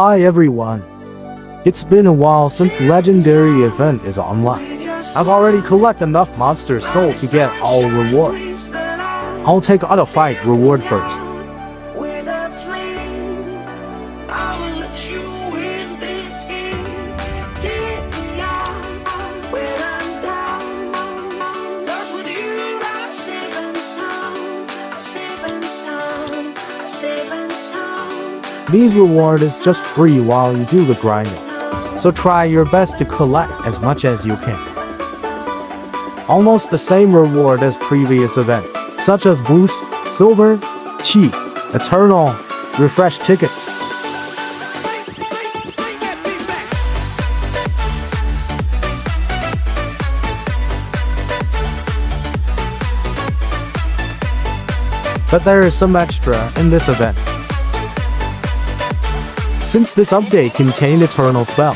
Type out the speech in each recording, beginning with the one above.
Hi everyone. It's been a while since legendary event is online. I've already collected enough monster soul to get all rewards. I'll take auto fight reward first. These reward is just free while you do the grinding. So try your best to collect as much as you can. Almost the same reward as previous event, such as boost, silver, Qi, eternal, refresh tickets. But there is some extra in this event. Since this update contained Eternal Spell,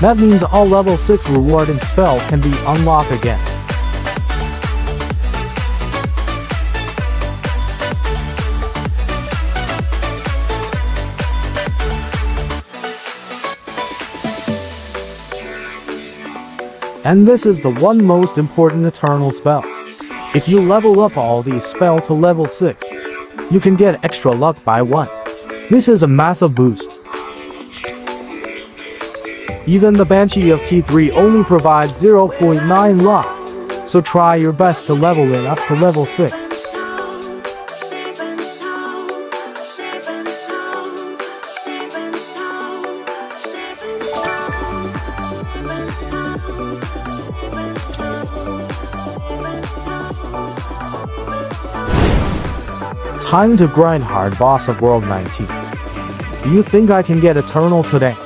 that means all level 6 rewarding spell can be unlocked again. And this is the one most important Eternal Spell. If you level up all these spell to level 6, you can get extra luck by 1. This is a massive boost. Even the Banshee of T3 only provides 0.9 luck, so try your best to level it up to level 6. Time to grind hard boss of World 19. Do you think I can get Eternal today?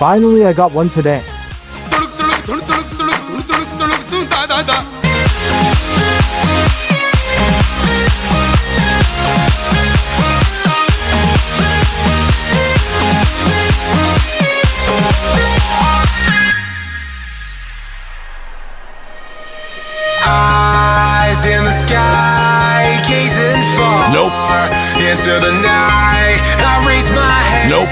Finally, I got one today. Eyes in the sky, gazing far Nope. into the night. I raise my hand Nope.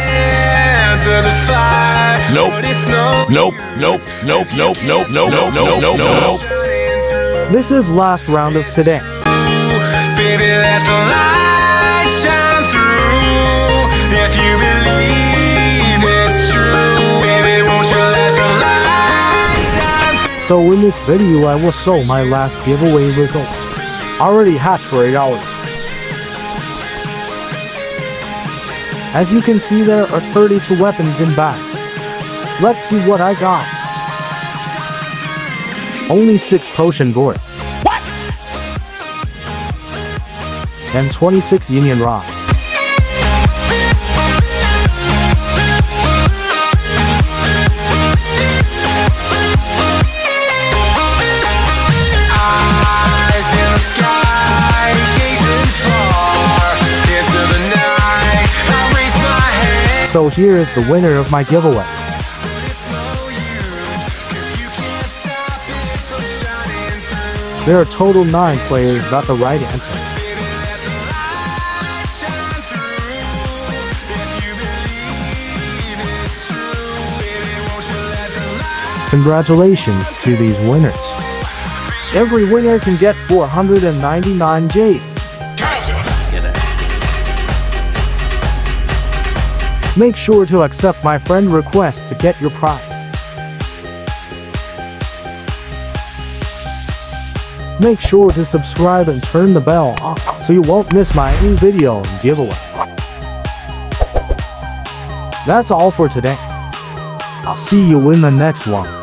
To the fire, Nope. but it's no Nope, nope, nope, nope, nope, nope, nope, nope, nope, nope, nope. shining through. This is last round of today. Baby, let the light shine through. If you believe it's true, baby, won't you let the light shine through? So in this video I will show my last giveaway result. Already hatched for 8 hours. As you can see there are 32 weapons in back. Let's see what I got. Only 6 potion gourd. What? And 26 union rock. So here is the winner of my giveaway. There are total 9 players got the right answer. Congratulations to these winners. Every winner can get 499 Jades. Make sure to accept my friend request to get your prize. Make sure to subscribe and turn the bell on so you won't miss my new video and giveaway. That's all for today. I'll see you in the next one.